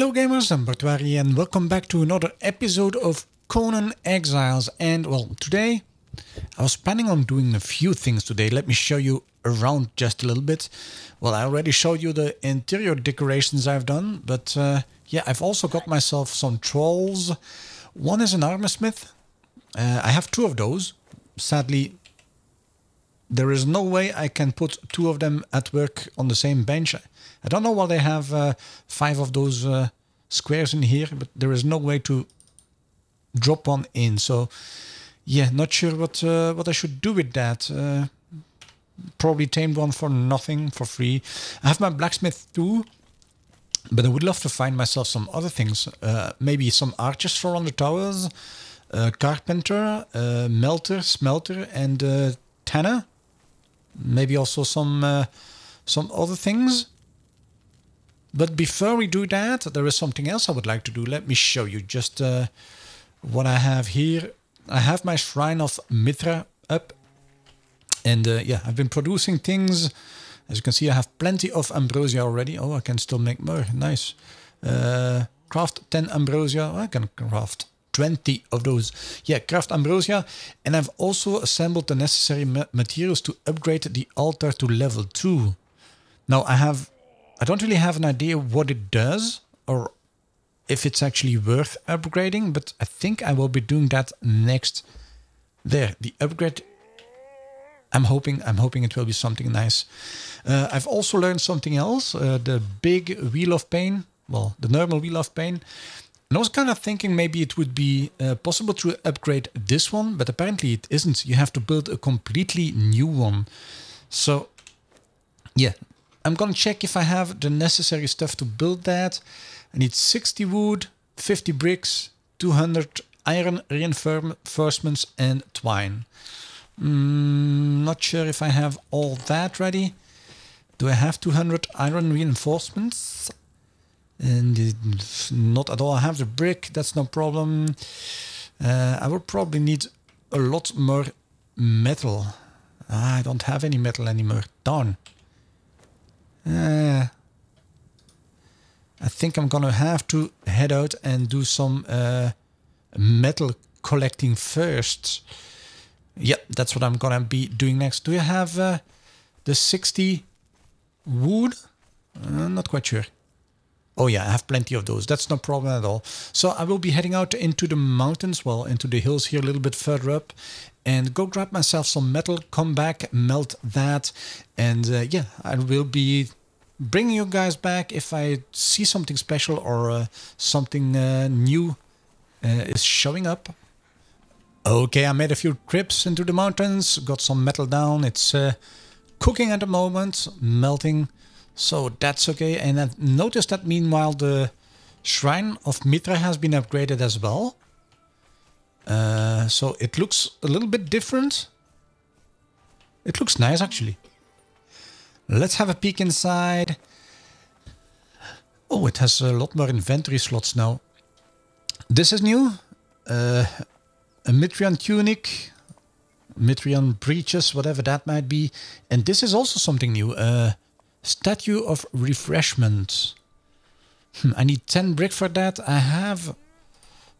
Hello gamers, I'm Bartwari and welcome back to another episode of Conan Exiles and well today I was planning on doing a few things today. Let me show you around just a little bit. Well I already showed you the interior decorations I've done but uh, yeah I've also got myself some thralls. One is an armor smith. Uh, I have two of those. Sadly there is no way I can put two of them at work on the same bench. I don't know why they have uh, five of those uh, squares in here, but there is no way to drop one in. So, yeah, not sure what uh, what I should do with that. Uh, probably tamed one for nothing, for free. I have my blacksmith too, but I would love to find myself some other things. Uh, maybe some archers for on the towers, carpenter, melter, smelter, and tanner maybe also some uh, some other things. But before we do that, there is something else I would like to do. Let me show you just uh, what I have here. I have my Shrine of Mithra up. And uh, yeah, I've been producing things. As you can see, I have plenty of ambrosia already. Oh, I can still make more. Nice. Uh, craft 10 ambrosia. I can craft 20 of those. Yeah, craft ambrosia. And I've also assembled the necessary ma materials to upgrade the altar to level 2. Now I have, I don't really have an idea what it does or if it's actually worth upgrading, but I think I will be doing that next. There, the upgrade. I'm hoping, I'm hoping it will be something nice. Uh, I've also learned something else. Uh, the big wheel of pain, well, the normal wheel of pain and I was kind of thinking maybe it would be uh, possible to upgrade this one, but apparently it isn't. You have to build a completely new one. So, yeah, I'm gonna check if I have the necessary stuff to build that. I need 60 wood, 50 bricks, 200 iron reinforcements and twine. Mm, not sure if I have all that ready. Do I have 200 iron reinforcements? and not at all I have the brick that's no problem uh, I will probably need a lot more metal I don't have any metal anymore darn uh, I think I'm gonna have to head out and do some uh, metal collecting first yep that's what I'm gonna be doing next do you have uh, the 60 wood uh, not quite sure Oh yeah, I have plenty of those. That's no problem at all. So I will be heading out into the mountains, well, into the hills here a little bit further up and go grab myself some metal, come back, melt that. And uh, yeah, I will be bringing you guys back if I see something special or uh, something uh, new uh, is showing up. Okay, I made a few trips into the mountains, got some metal down. It's uh, cooking at the moment, melting. So that's okay. And I've noticed that meanwhile the Shrine of Mitra has been upgraded as well. Uh, so it looks a little bit different. It looks nice actually. Let's have a peek inside. Oh, it has a lot more inventory slots now. This is new. Uh, a Mithrian tunic. Mithrian breeches, whatever that might be. And this is also something new. Uh, Statue of Refreshment. Hmm, I need 10 brick for that. I have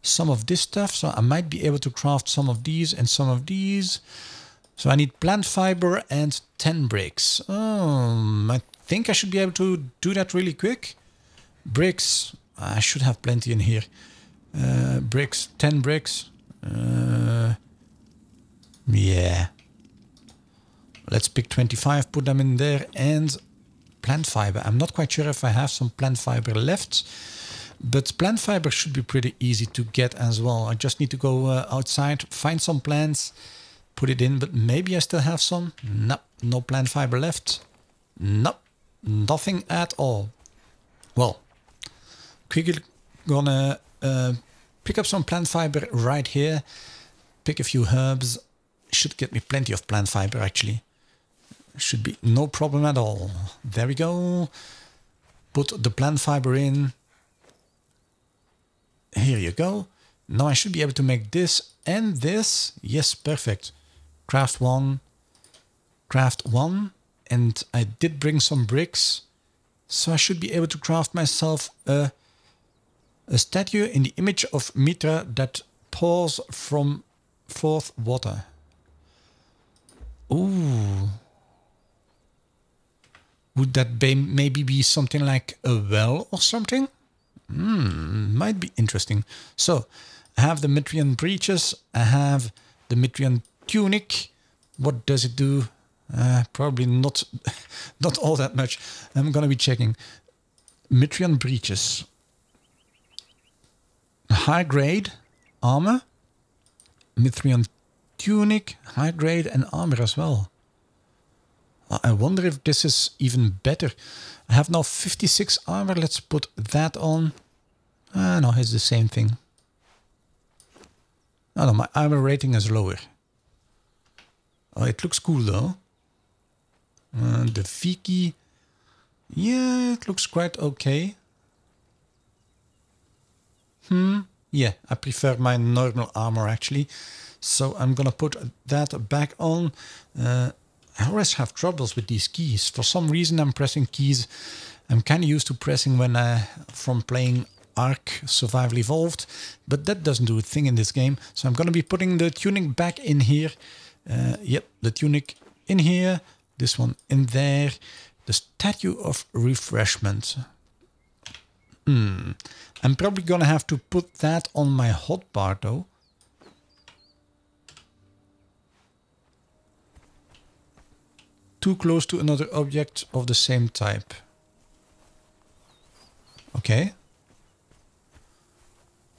some of this stuff, so I might be able to craft some of these and some of these. So I need plant fiber and 10 bricks. Um, I think I should be able to do that really quick. Bricks, I should have plenty in here. Uh, bricks, 10 bricks. Uh, yeah. Let's pick 25, put them in there, and plant fiber. I'm not quite sure if I have some plant fiber left, but plant fiber should be pretty easy to get as well. I just need to go uh, outside, find some plants, put it in, but maybe I still have some. No, no plant fiber left. No, nothing at all. Well, quickly gonna uh, pick up some plant fiber right here, pick a few herbs, should get me plenty of plant fiber actually. Should be no problem at all. There we go. Put the plant fiber in. Here you go. Now I should be able to make this and this. Yes, perfect. Craft one. Craft one. And I did bring some bricks. So I should be able to craft myself a A statue in the image of Mitra that pours from forth water. Ooh. Would that be, maybe be something like a well or something? Hmm, might be interesting. So, I have the Mitrian breeches. I have the Mitrian tunic. What does it do? Uh, probably not, not all that much. I'm gonna be checking. Mitrian breeches. High grade armor. Mitrian tunic, high grade and armor as well. I wonder if this is even better. I have now 56 armor. Let's put that on. Ah, no, it's the same thing. Oh no, my armor rating is lower. Oh, it looks cool though. Uh, the Viki. Yeah, it looks quite okay. Hmm. Yeah, I prefer my normal armor actually. So I'm gonna put that back on. Uh, I always have troubles with these keys. For some reason I'm pressing keys I'm kind of used to pressing when I, from playing Ark Survival Evolved, but that doesn't do a thing in this game. So I'm gonna be putting the tunic back in here. Uh, yep, the tunic in here, this one in there. The Statue of Refreshment. Hmm. I'm probably gonna have to put that on my hotbar though. Too close to another object of the same type. Okay.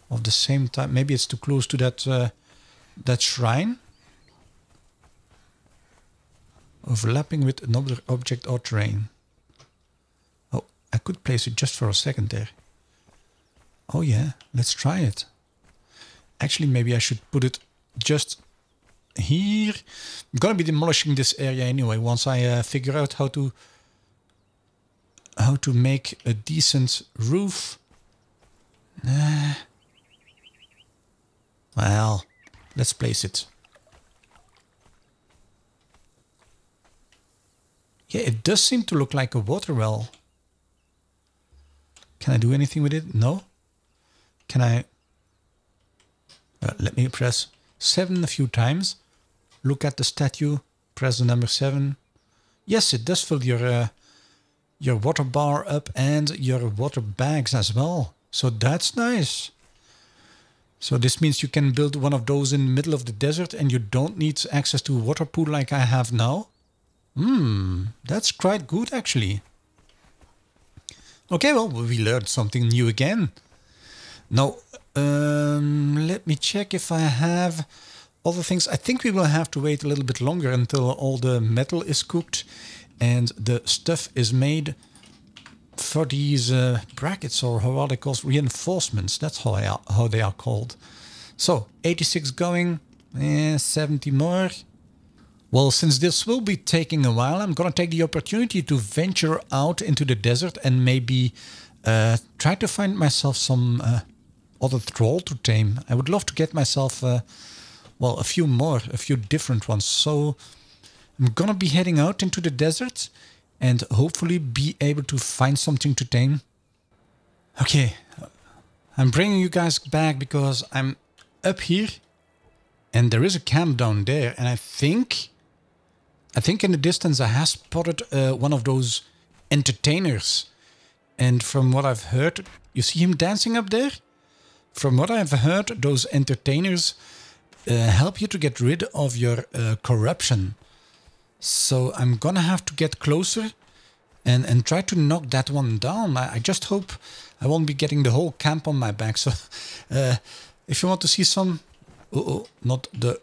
Of the same type. Maybe it's too close to that uh, that shrine. Overlapping with another object or terrain. Oh, I could place it just for a second there. Oh yeah, let's try it. Actually, maybe I should put it just here. I'm gonna be demolishing this area anyway once I uh, figure out how to how to make a decent roof. Uh, well, let's place it. Yeah, it does seem to look like a water well. Can I do anything with it? No. Can I... Uh, let me press 7 a few times. Look at the statue. Press the number 7. Yes, it does fill your, uh, your water bar up and your water bags as well. So that's nice. So this means you can build one of those in the middle of the desert and you don't need access to a water pool like I have now. Hmm, that's quite good actually. Okay, well, we learned something new again. Now, um, let me check if I have other things. I think we will have to wait a little bit longer until all the metal is cooked and the stuff is made for these uh, brackets or how are they called? Reinforcements. That's how, I are, how they are called. So 86 going, eh, 70 more. Well, since this will be taking a while, I'm gonna take the opportunity to venture out into the desert and maybe uh, try to find myself some uh, other thrall to tame. I would love to get myself, uh, well, a few more, a few different ones. So I'm gonna be heading out into the desert and hopefully be able to find something to tame. Okay, I'm bringing you guys back because I'm up here and there is a camp down there and I think, I think in the distance I have spotted uh, one of those entertainers. And from what I've heard, you see him dancing up there? From what I've heard, those entertainers help you to get rid of your uh, corruption. So I'm gonna have to get closer and, and try to knock that one down. I, I just hope I won't be getting the whole camp on my back. So uh, if you want to see some... Oh, oh, not the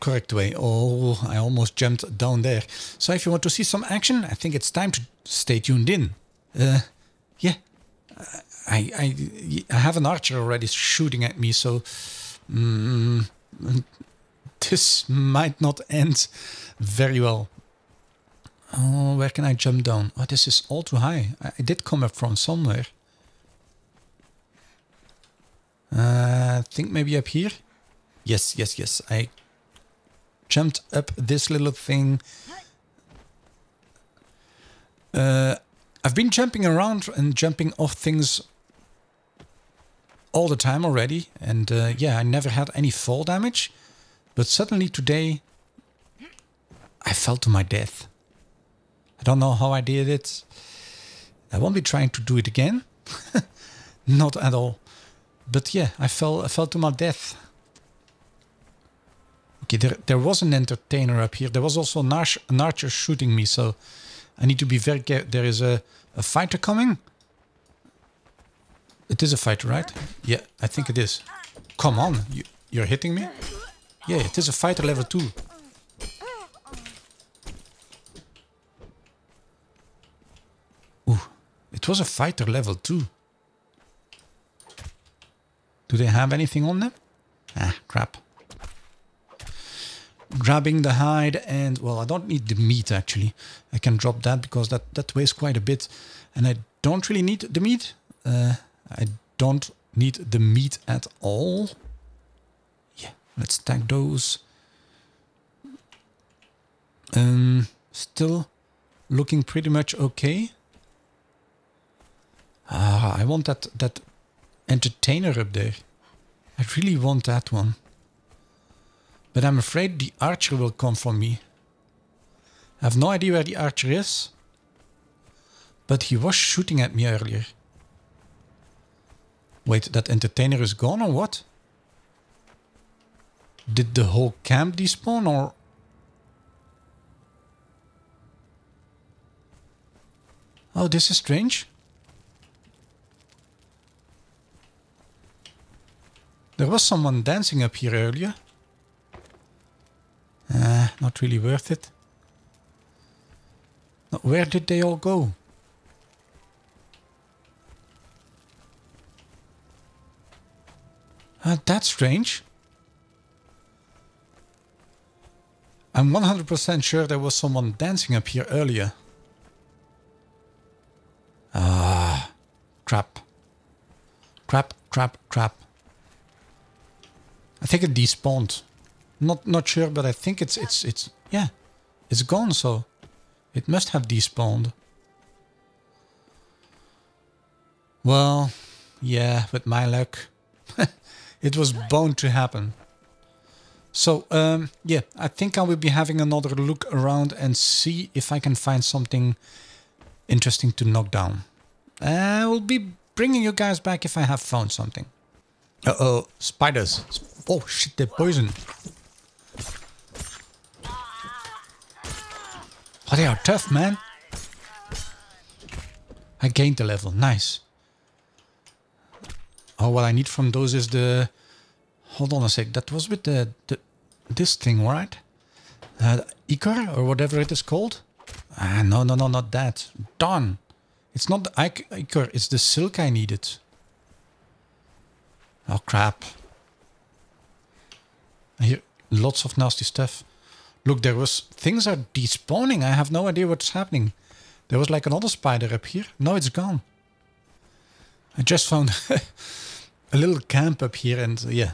correct way. Oh, I almost jumped down there. So if you want to see some action, I think it's time to stay tuned in. Uh, yeah, I, I, I have an archer already shooting at me, so mm, this might not end very well. Oh, where can I jump down? Oh, this is all too high. I, I did come up from somewhere. Uh, I think maybe up here. Yes, yes, yes. I jumped up this little thing. Uh, I've been jumping around and jumping off things all the time already. And uh, yeah, I never had any fall damage. But suddenly today, I fell to my death. I don't know how I did it. I won't be trying to do it again. Not at all. But yeah, I fell I fell to my death. Okay, there, there was an entertainer up here. There was also an, arch, an archer shooting me, so I need to be very careful. There is a, a fighter coming. It is a fighter, right? Yeah, I think it is. Come on, you, you're hitting me? Yeah, it is a fighter level 2. Ooh, it was a fighter level 2. Do they have anything on them? Ah, crap. Grabbing the hide and, well, I don't need the meat actually. I can drop that because that, that weighs quite a bit. And I don't really need the meat. Uh, I don't need the meat at all. Yeah, let's tag those. Um, still looking pretty much okay. Ah, I want that, that entertainer up there. I really want that one. But I'm afraid the archer will come for me. I have no idea where the archer is. But he was shooting at me earlier. Wait, that entertainer is gone or what? Did the whole camp despawn or... Oh, this is strange. There was someone dancing up here earlier. Uh, not really worth it. Where did they all go? Uh, that's strange. I'm 100% sure there was someone dancing up here earlier. Ah, crap. Crap, crap, crap. I think it despawned. Not not sure, but I think it's it's it's yeah, it's gone. So it must have despawned. Well, yeah, with my luck, it was bound to happen. So um, yeah, I think I will be having another look around and see if I can find something interesting to knock down. I will be bringing you guys back if I have found something. Uh oh, spiders. Oh shit, they're poison. Oh, they are tough, man. I gained the level. Nice. Oh, what I need from those is the... Hold on a sec. That was with the... the this thing, right? Uh, Ichor, or whatever it is called? Ah, no, no, no, not that. Done. It's not the Ichor, it's the silk I needed. Oh, crap. Hear lots of nasty stuff. Look, there was... Things are despawning. I have no idea what's happening. There was like another spider up here. No, it's gone. I just found a little camp up here and uh, yeah.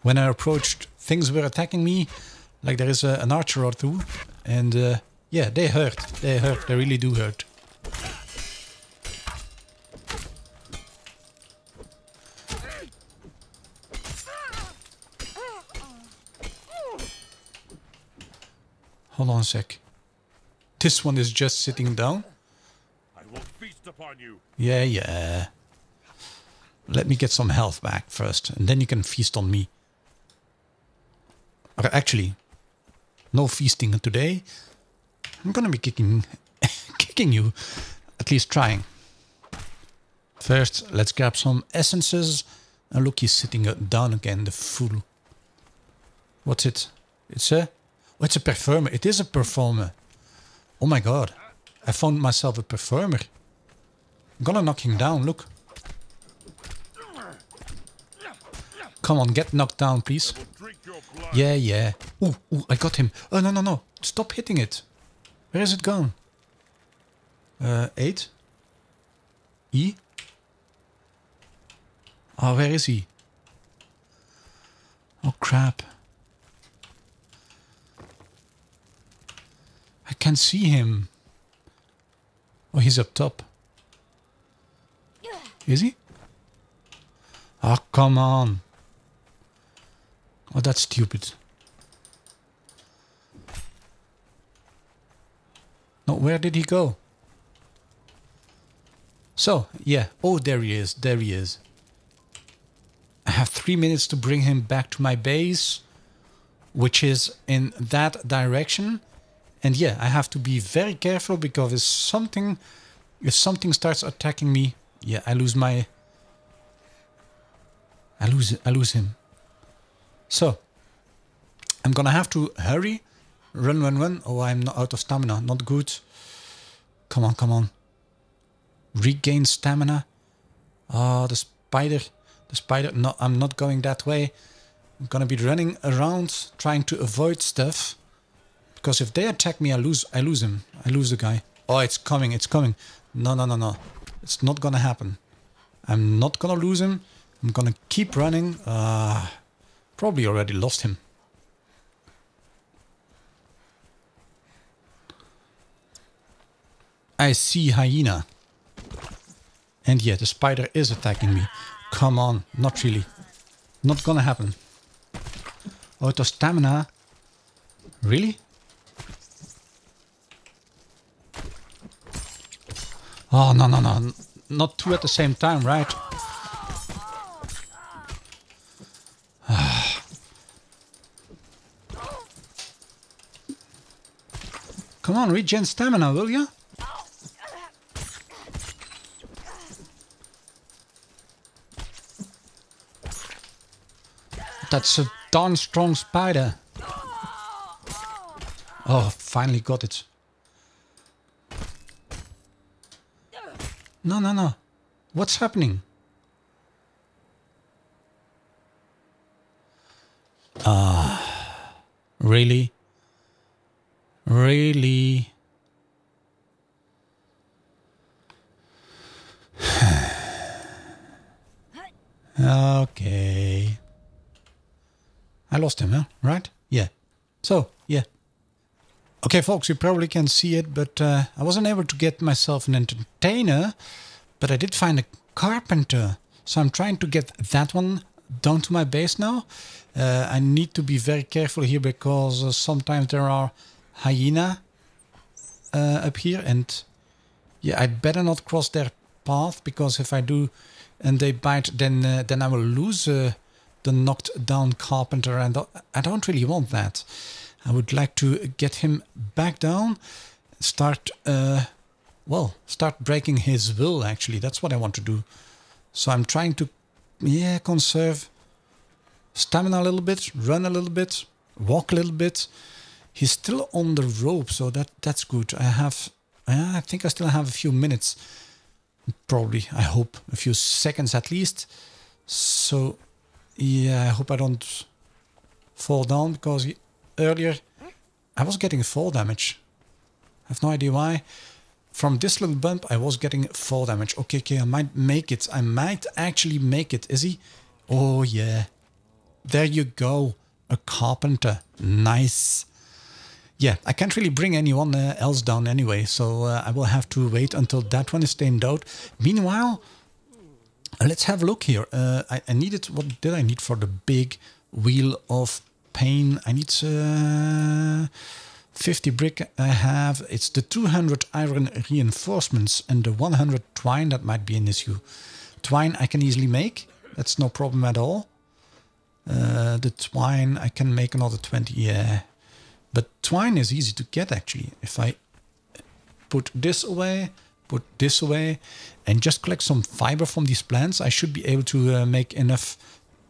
When I approached, things were attacking me. Like there is a, an archer or two. And uh, yeah, they hurt. They hurt. They really do hurt. Hold on a sec. This one is just sitting down. I will feast upon you. Yeah, yeah. Let me get some health back first, and then you can feast on me. Or actually, no feasting today. I'm gonna be kicking, kicking you, at least trying. First, let's grab some essences. And look, he's sitting down again, the fool. What's it? It's a Oh, it's a performer. It is a performer. Oh my god. I found myself a performer. I'm gonna knock him down, look. Come on, get knocked down, please. Yeah, yeah. Ooh, ooh, I got him. Oh, no, no, no. Stop hitting it. Where is it gone? Uh, 8? E? Oh, where is he? Oh, crap. I can't see him. Oh, he's up top. Is he? Oh, come on. Oh, that's stupid. No, where did he go? So, yeah. Oh, there he is. There he is. I have three minutes to bring him back to my base, which is in that direction. And yeah, I have to be very careful because if something, if something starts attacking me, yeah, I lose my, I lose, I lose him. So, I'm gonna have to hurry, run, run, run. Oh, I'm not out of stamina. Not good. Come on, come on. Regain stamina. Oh, the spider. The spider. No, I'm not going that way. I'm gonna be running around trying to avoid stuff. Because if they attack me, I lose. I lose him. I lose the guy. Oh, it's coming. It's coming. No, no, no, no. It's not gonna happen. I'm not gonna lose him. I'm gonna keep running. Uh, probably already lost him. I see hyena. And yeah, the spider is attacking me. Come on, not really. Not gonna happen. Was stamina. Really? Oh, no, no, no. Not two at the same time, right? On, regen stamina, will you? That's a darn strong spider. Oh, finally got it. No, no, no. What's happening? Ah, really? Really? okay. I lost him, huh? Right? Yeah. So, yeah. Okay, folks, you probably can see it, but uh, I wasn't able to get myself an entertainer, but I did find a carpenter. So I'm trying to get that one down to my base now. Uh, I need to be very careful here because uh, sometimes there are hyena uh, up here and yeah, I'd better not cross their path because if I do and they bite, then uh, then I will lose uh, the knocked down carpenter and I don't really want that. I would like to get him back down, start, uh, well, start breaking his will actually. That's what I want to do. So I'm trying to, yeah, conserve stamina a little bit, run a little bit, walk a little bit. He's still on the rope, so that that's good. I have, I think I still have a few minutes, probably, I hope, a few seconds at least. So, yeah, I hope I don't fall down because earlier I was getting fall damage. I have no idea why. From this little bump, I was getting fall damage. Okay, okay, I might make it. I might actually make it. Is he? Oh, yeah. There you go. A carpenter. Nice. Yeah, I can't really bring anyone uh, else down anyway, so uh, I will have to wait until that one is tamed out. Meanwhile, let's have a look here. Uh, I, I, needed, what did I need for the big wheel of pain? I need uh, 50 brick I have. It's the 200 iron reinforcements and the 100 twine that might be an issue. Twine I can easily make. That's no problem at all. Uh, the twine I can make another 20, yeah. But twine is easy to get actually. If I put this away, put this away, and just collect some fiber from these plants, I should be able to uh, make enough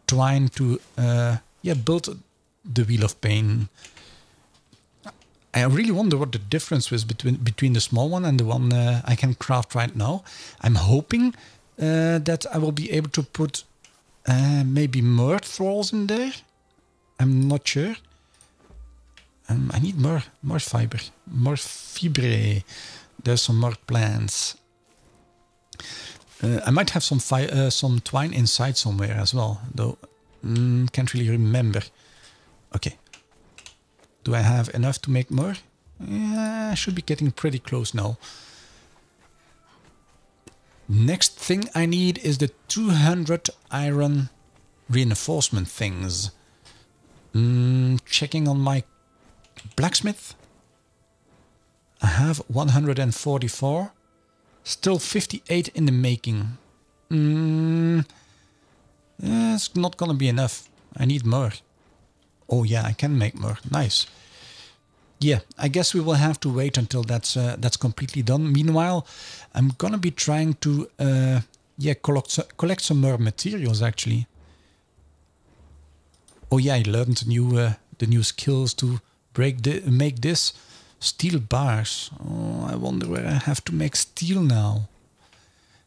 twine to uh, yeah build the Wheel of Pain. I really wonder what the difference was between between the small one and the one uh, I can craft right now. I'm hoping uh, that I will be able to put uh, maybe more thralls in there. I'm not sure. Um, I need more more fiber, more fibre. There's some more plants. Uh, I might have some uh, some twine inside somewhere as well, though. Mm, can't really remember. Okay. Do I have enough to make more? Yeah, I should be getting pretty close now. Next thing I need is the 200 iron reinforcement things. Mm, checking on my blacksmith. I have 144. Still 58 in the making. Mm, it's not gonna be enough. I need more. Oh yeah, I can make more. Nice. Yeah, I guess we will have to wait until that's uh, that's completely done. Meanwhile, I'm gonna be trying to uh, yeah collect collect some more materials actually. Oh yeah, I learned the new uh, the new skills to the make this steel bars. Oh, I wonder where I have to make steel now.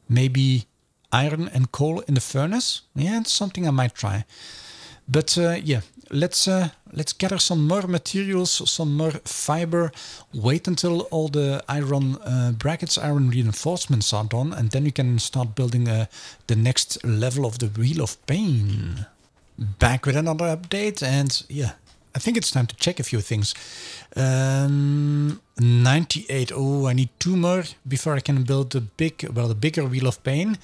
Maybe iron and coal in the furnace. Yeah, it's something I might try. But uh, yeah, let's uh, let's gather some more materials, some more fiber. Wait until all the iron uh, brackets, iron reinforcements are done, and then you can start building uh, the next level of the Wheel of Pain. Back with another update, and yeah, I think it's time to check a few things. Um, 98. Oh, I need two more before I can build the big, well, the bigger Wheel of Pain.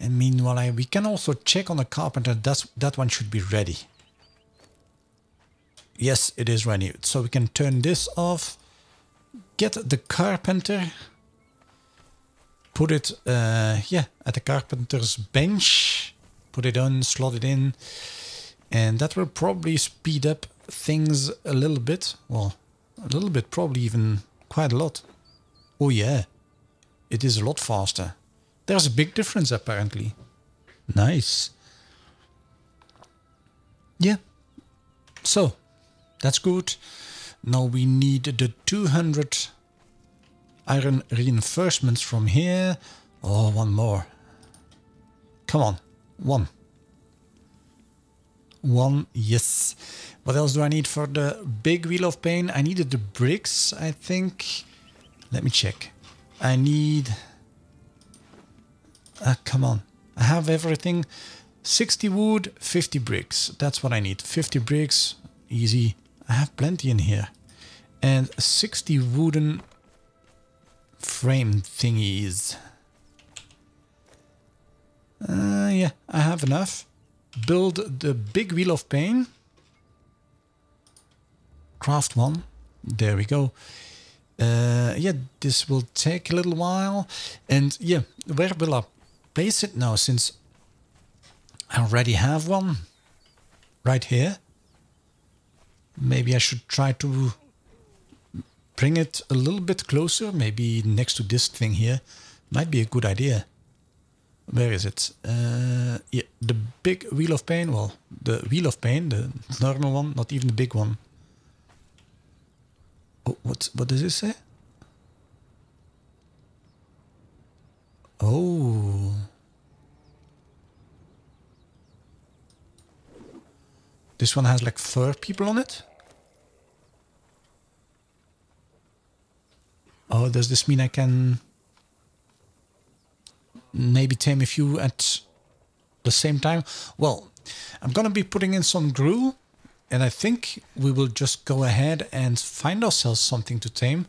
And meanwhile, I, we can also check on the carpenter. That's, that one should be ready. Yes, it is ready. So we can turn this off. Get the carpenter. Put it, uh, yeah, at the carpenter's bench. Put it on, slot it in. And that will probably speed up things a little bit. Well, a little bit, probably even quite a lot. Oh yeah, it is a lot faster. There's a big difference apparently. Nice. Yeah. So, that's good. Now we need the 200 iron reinforcements from here. Oh, one more. Come on. One. One, yes. What else do I need for the big wheel of pain? I needed the bricks, I think. Let me check. I need... Uh, come on. I have everything. 60 wood, 50 bricks. That's what I need. 50 bricks, easy. I have plenty in here. And 60 wooden frame thingies. Uh, yeah, I have enough. Build the big wheel of pain. Craft one. There we go. Uh, yeah, this will take a little while. And yeah, where will I place it now since I already have one right here? Maybe I should try to bring it a little bit closer, maybe next to this thing here. Might be a good idea. Where is it? Uh, yeah, the big Wheel of Pain. Well, the Wheel of Pain, the normal one, not even the big one. Oh, what, what does it say? Oh. This one has like four people on it? Oh, does this mean I can maybe tame a few at the same time? Well, I'm gonna be putting in some glue and I think we will just go ahead and find ourselves something to tame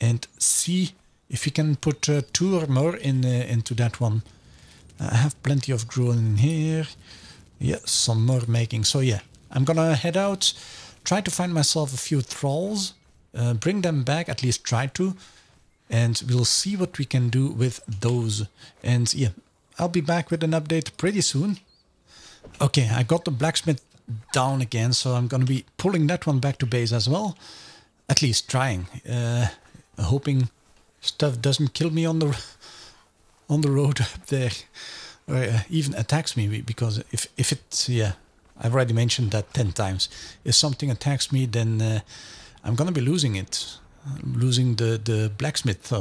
and see if we can put uh, two or more in uh, into that one. I have plenty of glue in here. Yeah, some more making. So yeah, I'm gonna head out, try to find myself a few thralls, uh, bring them back, at least try to, and we'll see what we can do with those. And yeah, I'll be back with an update pretty soon. Okay, I got the blacksmith down again, so I'm gonna be pulling that one back to base as well. At least trying. Uh, hoping stuff doesn't kill me on the on the road up there or uh, even attacks me because if if it yeah I've already mentioned that 10 times if something attacks me then uh, I'm gonna be losing it losing the the blacksmith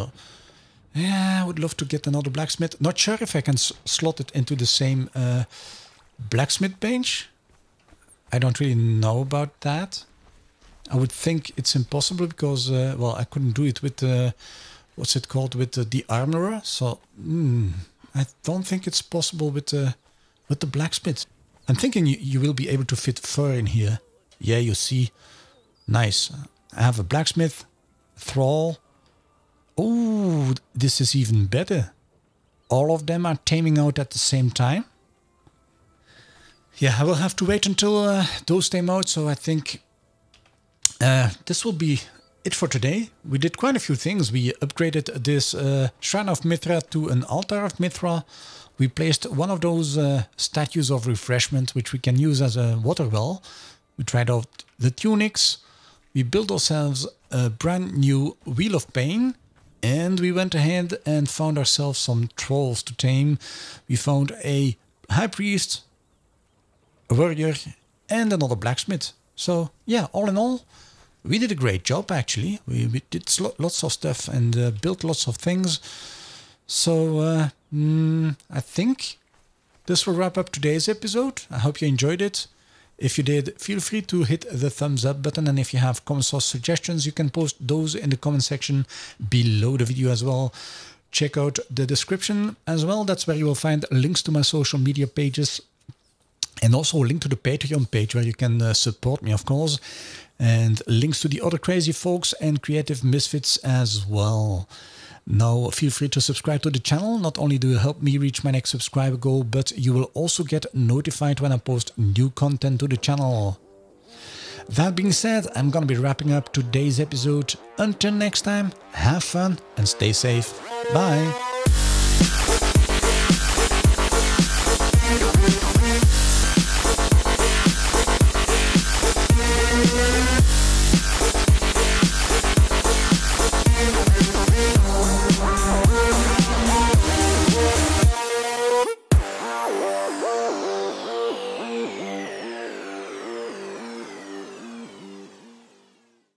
yeah I would love to get another blacksmith not sure if I can slot it into the same uh, blacksmith bench I don't really know about that I would think it's impossible because uh, well I couldn't do it with the what's it called with the, the armorer so mm, I don't think it's possible with the with the blacksmith. I'm thinking you, you will be able to fit fur in here. Yeah, you see. Nice. I have a blacksmith, thrall. Oh, this is even better. all of them are taming out at the same time. Yeah, I will have to wait until uh, those tame out, so I think uh, this will be it for today. We did quite a few things. We upgraded this uh, Shrine of Mithra to an Altar of Mithra. We placed one of those uh, statues of refreshment, which we can use as a water well. We tried out the tunics. We built ourselves a brand new Wheel of Pain. And we went ahead and found ourselves some thralls to tame. We found a high priest, a warrior, and another blacksmith. So, yeah, all in all, we did a great job actually. We, we did lots of stuff and uh, built lots of things. So, uh, mm, I think this will wrap up today's episode. I hope you enjoyed it. If you did, feel free to hit the thumbs up button. And if you have comments or suggestions, you can post those in the comment section below the video as well. Check out the description as well. That's where you will find links to my social media pages and also a link to the Patreon page where you can uh, support me, of course, and links to the other crazy folks and creative misfits as well. Now, feel free to subscribe to the channel. Not only do you help me reach my next subscriber goal, but you will also get notified when I post new content to the channel. That being said, I'm gonna be wrapping up today's episode. Until next time, have fun and stay safe. Bye.